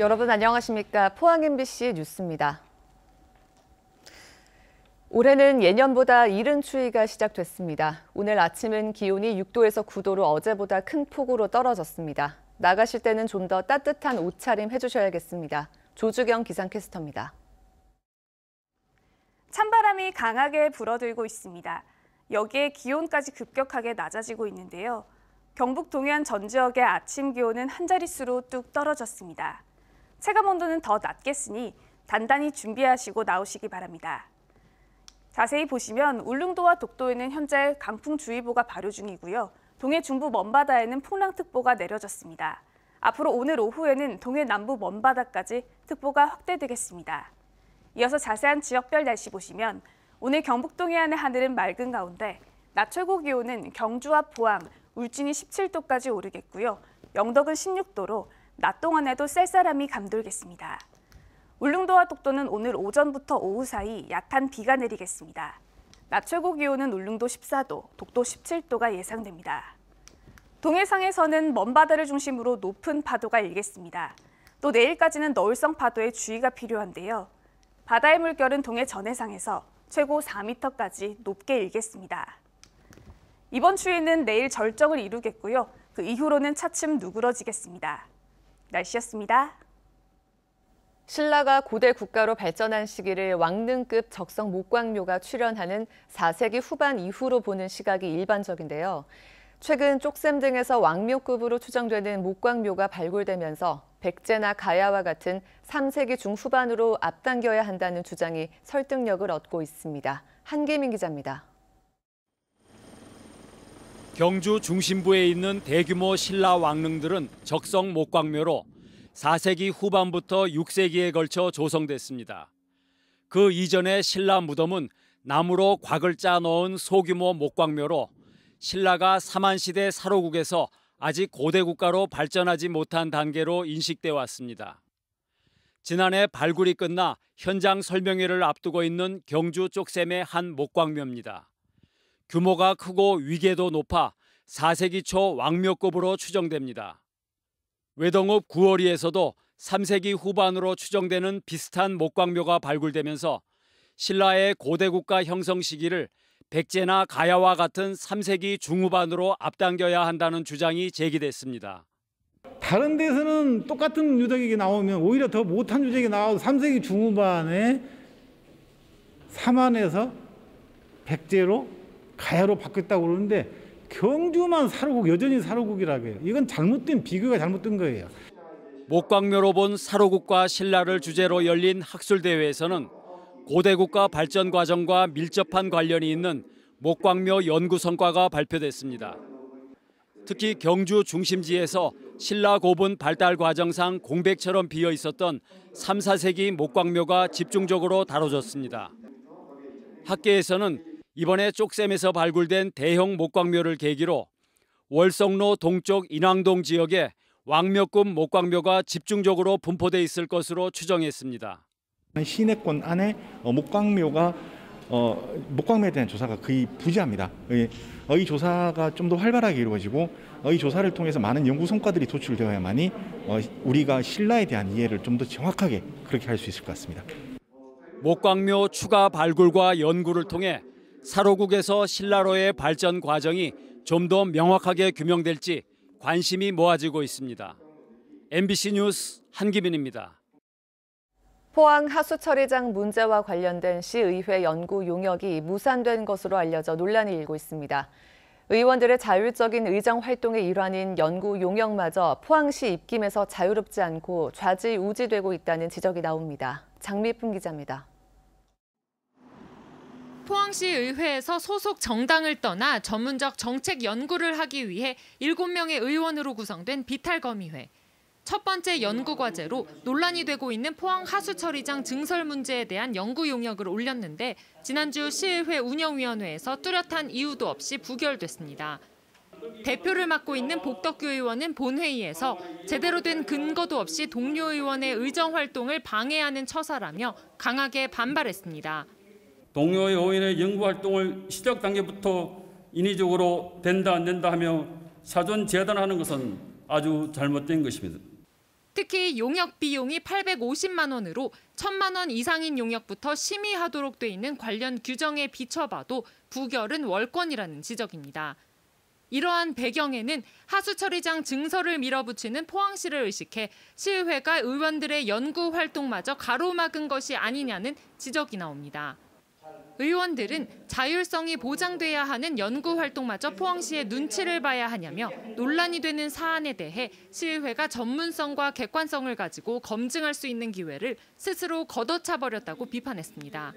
여러분 안녕하십니까? 포항 MBC 뉴스입니다. 올해는 예년보다 이른 추위가 시작됐습니다. 오늘 아침은 기온이 6도에서 9도로 어제보다 큰 폭으로 떨어졌습니다. 나가실 때는 좀 더 따뜻한 옷차림 해주셔야겠습니다. 조주경 기상캐스터입니다. 찬바람이 강하게 불어들고 있습니다. 여기에 기온까지 급격하게 낮아지고 있는데요. 경북 동해안 전 지역의 아침 기온은 한 자릿수로 뚝 떨어졌습니다. 체감 온도는 더 낮겠으니 단단히 준비하시고 나오시기 바랍니다. 자세히 보시면 울릉도와 독도에는 현재 강풍주의보가 발효 중이고요. 동해 중부 먼바다에는 풍랑특보가 내려졌습니다. 앞으로 오늘 오후에는 동해 남부 먼바다까지 특보가 확대되겠습니다. 이어서 자세한 지역별 날씨 보시면 오늘 경북 동해안의 하늘은 맑은 가운데 낮 최고 기온은 경주와 포항, 울진이 17도까지 오르겠고요. 영덕은 16도로 낮 동안에도 쌀쌀함이 감돌겠습니다. 울릉도와 독도는 오늘 오전부터 오후 사이 약한 비가 내리겠습니다. 낮 최고 기온은 울릉도 14도, 독도 17도가 예상됩니다. 동해상에서는 먼 바다를 중심으로 높은 파도가 일겠습니다. 또 내일까지는 너울성 파도에 주의가 필요한데요. 바다의 물결은 동해 전해상에서 최고 4m까지 높게 일겠습니다. 이번 추위는 내일 절정을 이루겠고요. 그 이후로는 차츰 누그러지겠습니다. 날씨였습니다. 신라가 고대 국가로 발전한 시기를 왕릉급 적성 목광묘가 출현하는 4세기 후반 이후로 보는 시각이 일반적인데요. 최근 쪽샘 등에서 왕묘급으로 추정되는 목광묘가 발굴되면서 백제나 가야와 같은 3세기 중후반으로 앞당겨야 한다는 주장이 설득력을 얻고 있습니다. 한기민 기자입니다. 경주 중심부에 있는 대규모 신라 왕릉들은 적성 목광묘로 4세기 후반부터 6세기에 걸쳐 조성됐습니다. 그 이전의 신라 무덤은 나무로 곽을 짜 넣은 소규모 목광묘로 신라가 삼한시대 사로국에서 아직 고대 국가로 발전하지 못한 단계로 인식돼 왔습니다. 지난해 발굴이 끝나 현장 설명회를 앞두고 있는 경주 쪽샘의 한 목광묘입니다. 규모가 크고 위계도 높아 4세기 초 왕묘급으로 추정됩니다. 외동읍 구월리에서도 3세기 후반으로 추정되는 비슷한 목광묘가 발굴되면서 신라의 고대 국가 형성 시기를 백제나 가야와 같은 3세기 중후반으로 앞당겨야 한다는 주장이 제기됐습니다. 다른 데서는 똑같은 유적이 나오면 오히려 더 못한 유적이 나와도 3세기 중후반에 삼안에서 백제로 가야로 바뀌었다고 그러는데 경주만 사로국 여전히 사로국이라고 해요. 이건 잘못된 비교가 잘못된 거예요. 목광묘로 본 사로국과 신라를 주제로 열린 학술 대회에서는 고대 국가 발전 과정과 밀접한 관련이 있는 목광묘 연구 성과가 발표됐습니다. 특히 경주 중심지에서 신라 고분 발달 과정상 공백처럼 비어 있었던 3, 4세기 목광묘가 집중적으로 다뤄졌습니다. 학계에서는 이번에 쪽샘에서 발굴된 대형 목광묘를 계기로 월성로 동쪽 인왕동 지역에 왕묘급 목광묘가 집중적으로 분포돼 있을 것으로 추정했습니다. 시내권 안에 어, 목광묘가 어, 목광묘에 대한 조사가 거의 부재합니다. 이 조사가 좀 더 활발하게 이루어지고 이 조사를 통해서 많은 연구 성과들이 도출되어야만이 어, 우리가 신라에 대한 이해를 좀 더 정확하게 그렇게 할 수 있을 것 같습니다. 목광묘 추가 발굴과 연구를 통해 사로국에서 신라로의 발전 과정이 좀 더 명확하게 규명될지 관심이 모아지고 있습니다. MBC 뉴스 한기빈입니다. 포항 하수처리장 문제와 관련된 시의회 연구 용역이 무산된 것으로 알려져 논란이 일고 있습니다. 의원들의 자율적인 의정 활동의 일환인 연구 용역마저 포항시 입김에서 자유롭지 않고 좌지우지되고 있다는 지적이 나옵니다. 장미품 기자입니다. 포항시 의회에서 소속 정당을 떠나 전문적 정책 연구를 하기 위해 7명의 의원으로 구성된 비탈검의회. 첫 번째 연구 과제로 논란이 되고 있는 포항 하수처리장 증설 문제에 대한 연구 용역을 올렸는데 지난주 시의회 운영위원회에서 뚜렷한 이유도 없이 부결됐습니다. 대표를 맡고 있는 복덕규 의원은 본회의에서 제대로 된 근거도 없이 동료 의원의 의정 활동을 방해하는 처사라며 강하게 반발했습니다. 동료 의원의 연구 활동을 시작 단계부터 인위적으로 된다 안 된다 하며 사전 재단하는 것은 아주 잘못된 것입니다. 특히 용역 비용이 850만 원으로 1000만 원 이상인 용역부터 심의하도록 돼 있는 관련 규정에 비춰봐도 부결은 월권이라는 지적입니다. 이러한 배경에는 하수처리장 증서를 밀어붙이는 포항시를 의식해 시의회가 의원들의 연구 활동마저 가로막은 것이 아니냐는 지적이 나옵니다. 의원들은 자율성이 보장돼야 하는 연구 활동마저 포항시의 눈치를 봐야 하냐며 논란이 되는 사안에 대해 시의회가 전문성과 객관성을 가지고 검증할 수 있는 기회를 스스로 걷어차 버렸다고 비판했습니다.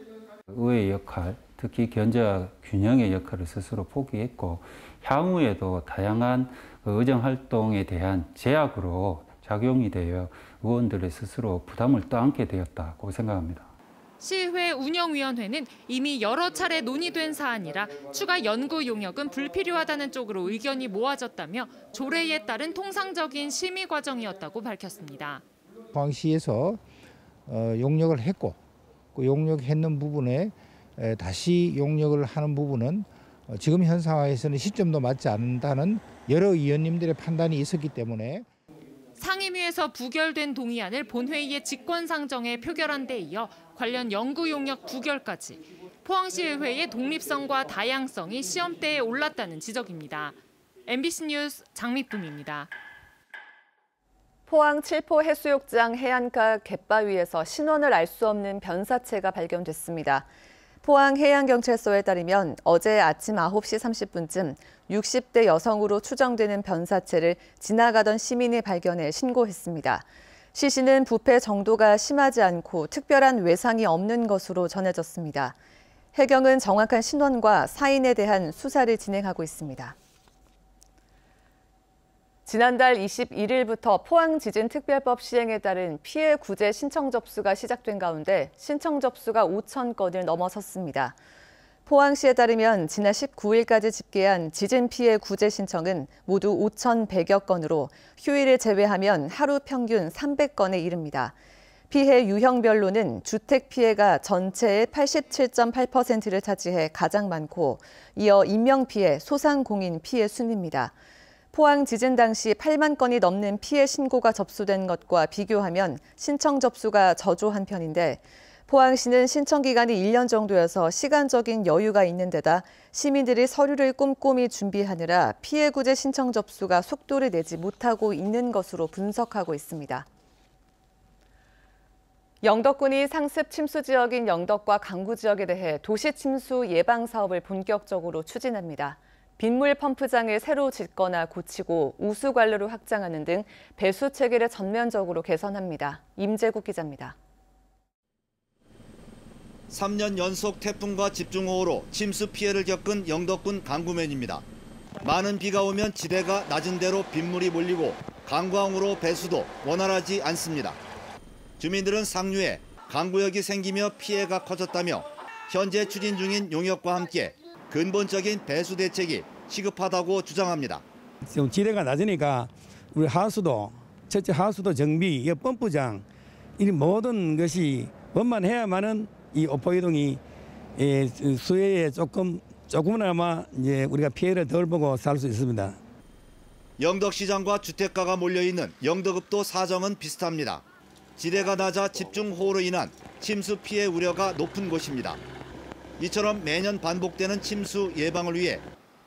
의회의 역할, 특히 견제와 균형의 역할을 스스로 포기했고 향후에도 다양한 그 의정 활동에 대한 제약으로 작용이 되어 의원들의 스스로 부담을 떠안게 되었다고 생각합니다. 시의회 운영위원회는 이미 여러 차례 논의된 사안이라 추가 연구 용역은 불필요하다는 쪽으로 의견이 모아졌다며 조례에 따른 통상적인 심의 과정이었다고 밝혔습니다. 포항시에서 어, 용역을 했고 그 용역했는 부분에 에, 다시 용역을 하는 부분은 어, 지금 현 상황에서는 시점도 맞지 않는다는 여러 의원님들의 판단이 있었기 때문에 상임위에서 부결된 동의안을 본회의의 직권상정에 표결한 데 이어 관련 연구 용역 부결까지 포항시의회의 독립성과 다양성이 시험대에 올랐다는 지적입니다. MBC 뉴스 장미쁨입니다. 포항 칠포 해수욕장 해안가 갯바위에서 신원을 알 수 없는 변사체가 발견됐습니다. 포항 해양경찰서에 따르면 어제 아침 9시 30분쯤 60대 여성으로 추정되는 변사체를 지나가던 시민이 발견해 신고했습니다. 시신은 부패 정도가 심하지 않고 특별한 외상이 없는 것으로 전해졌습니다. 해경은 정확한 신원과 사인에 대한 수사를 진행하고 있습니다. 지난달 21일부터 포항지진특별법 시행에 따른 피해 구제 신청 접수가 시작된 가운데 신청 접수가 5천 건을 넘어섰습니다. 포항시에 따르면 지난 19일까지 집계한 지진 피해 구제 신청은 모두 5,100여 건으로 휴일을 제외하면 하루 평균 300건에 이릅니다. 피해 유형별로는 주택 피해가 전체의 87.8%를 차지해 가장 많고 이어 인명 피해, 소상 공인 피해 순입니다. 포항 지진 당시 8만 건이 넘는 피해 신고가 접수된 것과 비교하면 신청 접수가 저조한 편인데 포항시는 신청 기간이 1년 정도여서 시간적인 여유가 있는 데다 시민들이 서류를 꼼꼼히 준비하느라 피해 구제 신청 접수가 속도를 내지 못하고 있는 것으로 분석하고 있습니다. 영덕군이 상습 침수 지역인 영덕과 강구 지역에 대해 도시 침수 예방 사업을 본격적으로 추진합니다. 빗물 펌프장을 새로 짓거나 고치고 우수 관로를 확장하는 등 배수 체계를 전면적으로 개선합니다. 임재국 기자입니다. 3년 연속 태풍과 집중호우로 침수 피해를 겪은 영덕군 강구면입니다. 많은 비가 오면 지대가 낮은 대로 빗물이 몰리고 강광으로 배수도 원활하지 않습니다. 주민들은 상류에 강구역이 생기며 피해가 커졌다며 현재 추진 중인 용역과 함께 근본적인 배수 대책이 시급하다고 주장합니다. 지금 지대가 낮으니까 우리 하수도 첫째 하수도 정비, 이 펌프장 이 모든 것이 원만해야만은 이 오포 이동이 예, 수해에 조금 조금이나마 이제 우리가 피해를 덜 보고 살 수 있습니다. 영덕시장과 주택가가 몰려있는 영덕읍도 사정은 비슷합니다. 지대가 낮아 집중호우로 인한 침수 피해 우려가 높은 곳입니다. 이처럼 매년 반복되는 침수 예방을 위해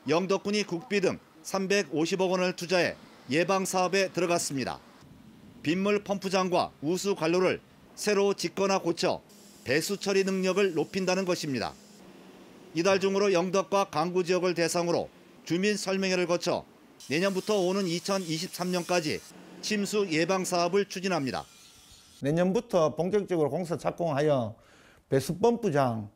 영덕군이 국비 등 350억 원을 투자해 예방 사업에 들어갔습니다. 빗물 펌프장과 우수 관로를 새로 짓거나 고쳐 배수 처리 능력을 높인다는 것입니다. 이달 중으로 영덕과 강구 지역을 대상으로 주민 설명회를 거쳐 내년부터 오는 2023년까지 침수 예방 사업을 추진합니다. 내년부터 본격적으로 공사 착공하여 배수 펌프장,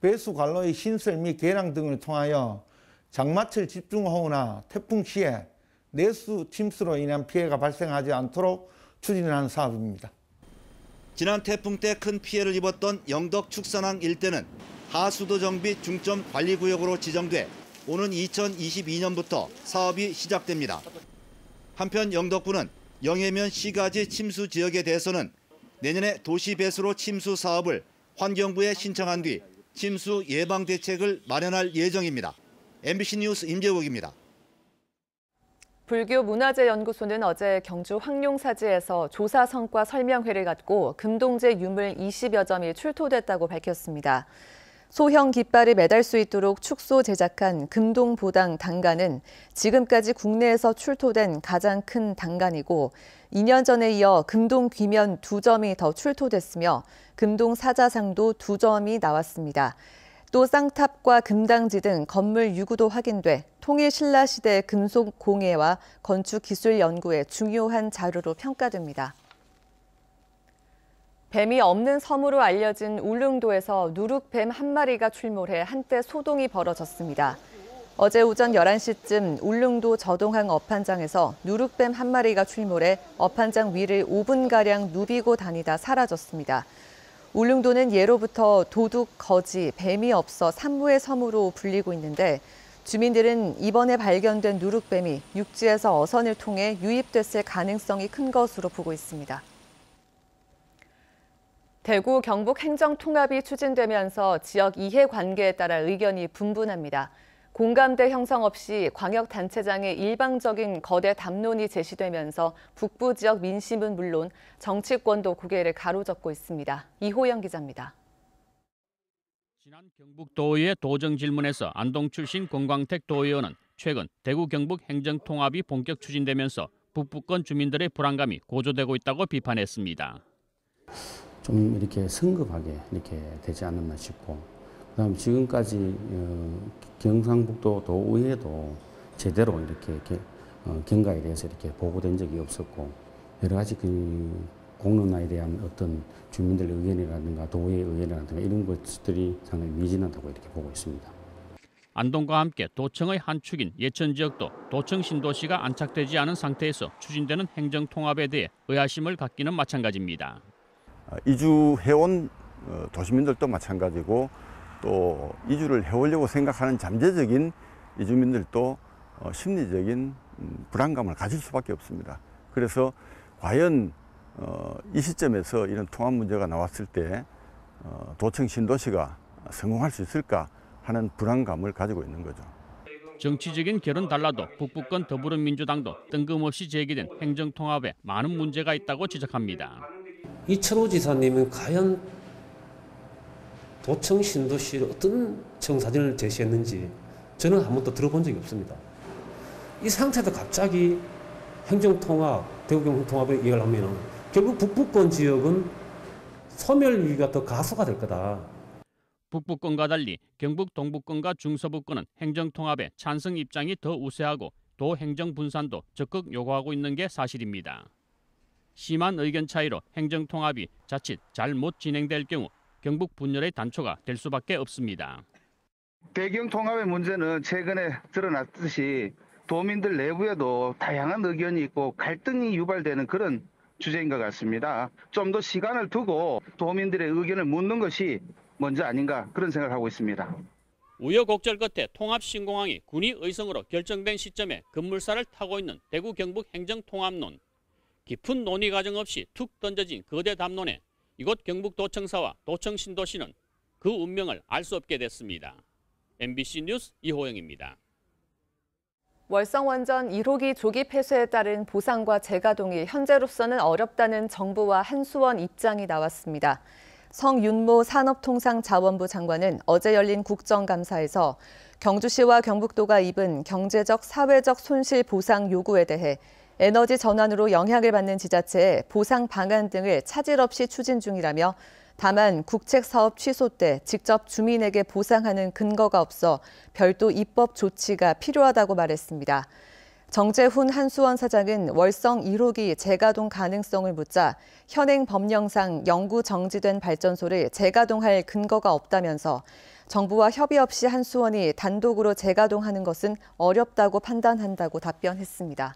배수 관로의 신설 및 개량 등을 통하여 장마철 집중호우나 태풍 시에 내수 침수로 인한 피해가 발생하지 않도록 추진하는 사업입니다. 지난 태풍 때 큰 피해를 입었던 영덕 축산항 일대는 하수도 정비 중점 관리 구역으로 지정돼 오는 2022년부터 사업이 시작됩니다. 한편 영덕군은 영해면 시가지 침수 지역에 대해서는 내년에 도시 배수로 침수 사업을 환경부에 신청한 뒤 침수 예방 대책을 마련할 예정입니다. MBC 뉴스 임재국입니다. 불교문화재연구소는 어제 경주 황룡사지에서 조사 성과 설명회를 갖고 금동제 유물 20여 점이 출토됐다고 밝혔습니다. 소형 깃발을 매달 수 있도록 축소 제작한 금동보당 당간은 지금까지 국내에서 출토된 가장 큰 당간이고 2년 전에 이어 금동 귀면 두 점이 더 출토됐으며 금동 사자상도 두 점이 나왔습니다. 또 쌍탑과 금당지 등 건물 유구도 확인돼 통일 신라 시대 금속 공예와 건축 기술 연구에 중요한 자료로 평가됩니다. 뱀이 없는 섬으로 알려진 울릉도에서 누룩뱀 한 마리가 출몰해 한때 소동이 벌어졌습니다. 어제 오전 11시쯤 울릉도 저동항 업한장에서 누룩뱀 한 마리가 출몰해 업한장 위를 5분가량 누비고 다니다 사라졌습니다. 울릉도는 예로부터 도둑, 거지, 뱀이 없어 산무의 섬으로 불리고 있는데 주민들은 이번에 발견된 누룩뱀이 육지에서 어선을 통해 유입됐을 가능성이 큰 것으로 보고 있습니다. 대구 경북 행정 통합이 추진되면서 지역 이해 관계에 따라 의견이 분분합니다. 공감대 형성 없이 광역단체장의 일방적인 거대 담론이 제시되면서 북부 지역 민심은 물론 정치권도 고개를 가로젓고 있습니다. 이호영 기자입니다. 지난 경북도의회 도정 질문에서 안동 출신 권광택 도의원은 최근 대구 경북 행정 통합이 본격 추진되면서 북부권 주민들의 불안감이 고조되고 있다고 비판했습니다. 좀 이렇게 성급하게 이렇게 되지 않았나 싶고 그다음 지금까지 어, 경상북도 도의회도 제대로 이렇게 어, 경과에 대해서 이렇게 보고된 적이 없었고 여러 가지 그 공론화에 대한 어떤 주민들의 의견이라든가 도의회 의견이라든가 이런 것들이 상당히 미진하다고 이렇게 보고 있습니다. 안동과 함께 도청의 한 축인 예천 지역도 도청 신도시가 안착되지 않은 상태에서 추진되는 행정 통합에 대해 의아심을 갖기는 마찬가지입니다. 이주해온 어, 도시민들도 마찬가지고 또 이주를 해오려고 생각하는 잠재적인 이주민들도 어, 심리적인 음, 불안감을 가질 수밖에 없습니다. 그래서 과연 어, 이 시점에서 이런 통합 문제가 나왔을 때 도청 신도시가 성공할 수 있을까 하는 불안감을 가지고 있는 거죠. 정치적인 결은 달라도 북부권 더불어민주당도 뜬금없이 제기된 행정통합에 많은 문제가 있다고 지적합니다. 이철호 지사님은 과연 도청 신도시를 어떤 청사진을 제시했는지 저는 한 번도 들어본 적이 없습니다. 이 상태에서 갑자기 행정통합, 대구경통합을 이야기하면 결국 북부권 지역은 소멸 위기가 더 가수가 될 거다. 북부권과 달리 경북 동부권과 중서부권은 행정통합에 찬성 입장이 더 우세하고 도 행정 분산도 적극 요구하고 있는 게 사실입니다. 심한 의견 차이로 행정통합이 자칫 잘못 진행될 경우 경북 분열의 단초가 될 수밖에 없습니다. 배경 통합의 문제는 최근에 드러났듯이 도민들 내부에도 다양한 의견이 있고 갈등이 유발되는 그런 주제인 것 같습니다. 좀 더 시간을 두고 도민들의 의견을 묻는 것이 먼저 아닌가 그런 생각을 하고 있습니다. 우여곡절 끝에 통합 신공항이 군의 의성으로 결정된 시점에 급물살을 타고 있는 대구 경북 행정통합론. 깊은 논의 과정 없이 툭 던져진 거대 담론에 이곳 경북도청사와 도청신도시는 그 운명을 알 수 없게 됐습니다. MBC 뉴스 이호영입니다. 월성원전 1호기 조기 폐쇄에 따른 보상과 재가동이 현재로서는 어렵다는 정부와 한수원 입장이 나왔습니다. 성윤모 산업통상자원부 장관은 어제 열린 국정감사에서 경주시와 경북도가 입은 경제적, 사회적 손실 보상 요구에 대해 에너지 전환으로 영향을 받는 지자체에 보상 방안 등을 차질 없이 추진 중이라며 다만 국책 사업 취소 때 직접 주민에게 보상하는 근거가 없어 별도 입법 조치가 필요하다고 말했습니다. 정재훈 한수원 사장은 월성 1호기 재가동 가능성을 묻자 현행 법령상 영구 정지된 발전소를 재가동할 근거가 없다면서 정부와 협의 없이 한수원이 단독으로 재가동하는 것은 어렵다고 판단한다고 답변했습니다.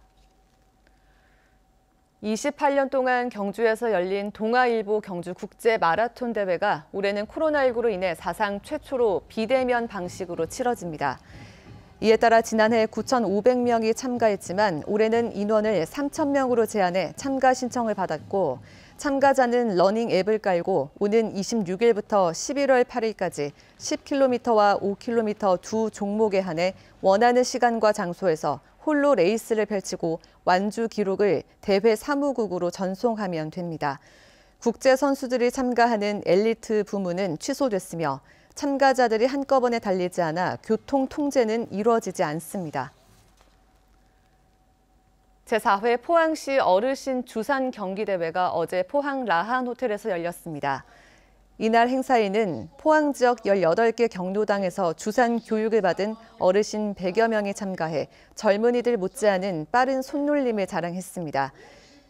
28년 동안 경주에서 열린 동아일보 경주 국제 마라톤 대회가 올해는 코로나19로 인해 사상 최초로 비대면 방식으로 치러집니다. 이에 따라 지난해 9,500명이 참가했지만 올해는 인원을 3,000명으로 제한해 참가 신청을 받았고 참가자는 러닝 앱을 깔고 오는 26일부터 11월 8일까지 10km와 5km 두 종목에 한해 원하는 시간과 장소에서 홀로 레이스를 펼치고 완주 기록을 대회 사무국으로 전송하면 됩니다. 국제 선수들이 참가하는 엘리트 부문은 취소됐으며 참가자들이 한꺼번에 달리지 않아 교통 통제는 이루어지지 않습니다. 제4회 포항시 어르신 주산 경기대회가 어제 포항 라한 호텔에서 열렸습니다. 이날 행사에는 포항 지역 18개 경로당에서 주산 교육을 받은 어르신 100여 명이 참가해 젊은이들 못지않은 빠른 손놀림을 자랑했습니다.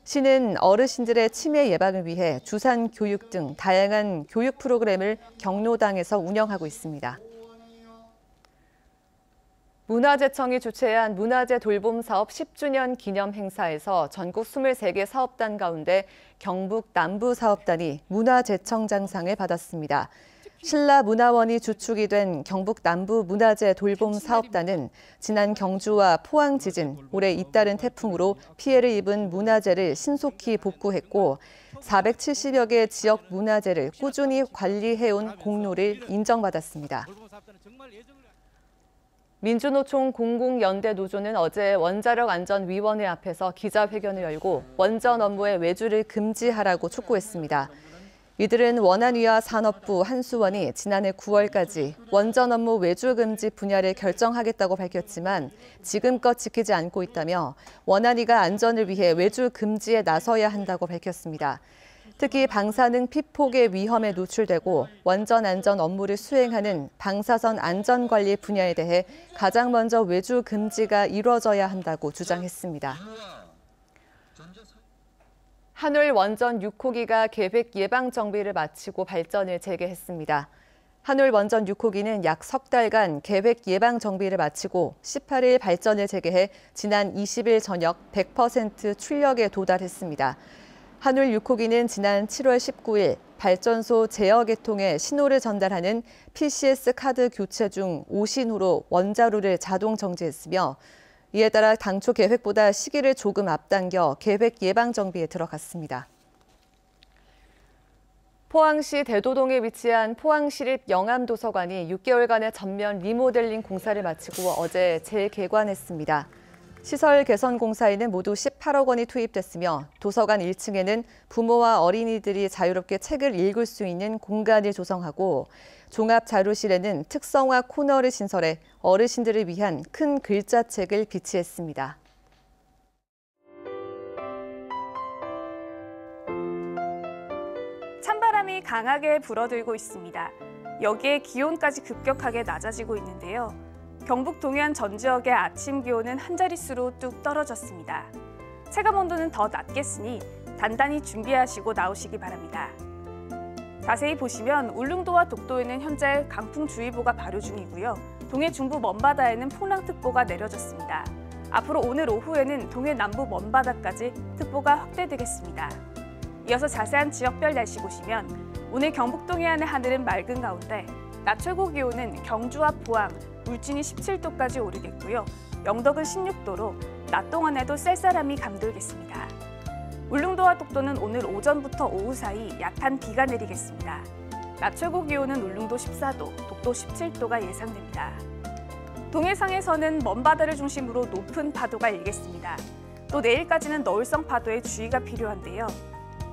시는 어르신들의 치매 예방을 위해 주산 교육 등 다양한 교육 프로그램을 경로당에서 운영하고 있습니다. 문화재청이 주최한 문화재 돌봄 사업 10주년 기념 행사에서 전국 23개 사업단 가운데 경북 남부 사업단이 문화재청장상을 받았습니다. 신라 문화원이 주축이 된 경북 남부 문화재 돌봄 사업단은 지난 경주와 포항 지진, 올해 잇따른 태풍으로 피해를 입은 문화재를 신속히 복구했고 470여 개 지역 문화재를 꾸준히 관리해온 공로를 인정받았습니다. 민주노총 공공연대 노조는 어제 원자력안전위원회 앞에서 기자회견을 열고 원전 업무의 외주를 금지하라고 촉구했습니다. 이들은 원안위와 산업부, 한수원이 지난해 9월까지 원전 업무 외주 금지 분야를 결정하겠다고 밝혔지만 지금껏 지키지 않고 있다며 원안위가 안전을 위해 외주 금지에 나서야 한다고 밝혔습니다. 특히 방사능 피폭의 위험에 노출되고 원전 안전 업무를 수행하는 방사선 안전관리 분야에 대해 가장 먼저 외주 금지가 이루어져야 한다고 주장했습니다. 한울 원전 6호기가 계획 예방 정비를 마치고 발전을 재개했습니다. 한울 원전 6호기는 약 석 달간 계획 예방 정비를 마치고 18일 발전을 재개해 지난 20일 저녁 100% 출력에 도달했습니다. 한울 6호기는 지난 7월 19일 발전소 제어 계통에 신호를 전달하는 PCS 카드 교체 중 오신호로 원자로를 자동 정지했으며 이에 따라 당초 계획보다 시기를 조금 앞당겨 계획 예방 정비에 들어갔습니다. 포항시 대도동에 위치한 포항시립 영암도서관이 6개월간의 전면 리모델링 공사를 마치고 어제 재개관했습니다. 시설 개선 공사에는 모두 18억 원이 투입됐으며 도서관 1층에는 부모와 어린이들이 자유롭게 책을 읽을 수 있는 공간을 조성하고 종합 자료실에는 특성화 코너를 신설해 어르신들을 위한 큰 글자책을 비치했습니다. 찬바람이 강하게 불어들고 있습니다. 여기에 기온까지 급격하게 낮아지고 있는데요. 경북 동해안 전 지역의 아침 기온은 한 자릿수로 뚝 떨어졌습니다. 체감 온도는 더 낮겠으니 단단히 준비하시고 나오시기 바랍니다. 자세히 보시면 울릉도와 독도에는 현재 강풍주의보가 발효 중이고요. 동해 중부 먼바다에는 풍랑특보가 내려졌습니다. 앞으로 오늘 오후에는 동해 남부 먼바다까지 특보가 확대되겠습니다. 이어서 자세한 지역별 날씨 보시면 오늘 경북 동해안의 하늘은 맑은 가운데 낮 최고 기온은 경주와 포항, 울진이 17도까지 오르겠고요. 영덕은 16도로 낮 동안에도 쌀쌀함이 감돌겠습니다. 울릉도와 독도는 오늘 오전부터 오후 사이 약한 비가 내리겠습니다. 낮 최고 기온은 울릉도 14도, 독도 17도가 예상됩니다. 동해상에서는 먼 바다를 중심으로 높은 파도가 일겠습니다. 또 내일까지는 너울성 파도에 주의가 필요한데요.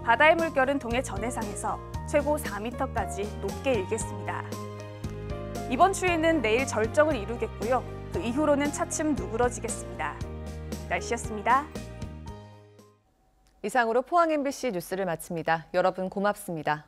바다의 물결은 동해 전해상에서 최고 4m까지 높게 일겠습니다. 이번 추위는 내일 절정을 이루겠고요. 그 이후로는 차츰 누그러지겠습니다. 날씨였습니다. 이상으로 포항 MBC 뉴스를 마칩니다. 여러분 고맙습니다.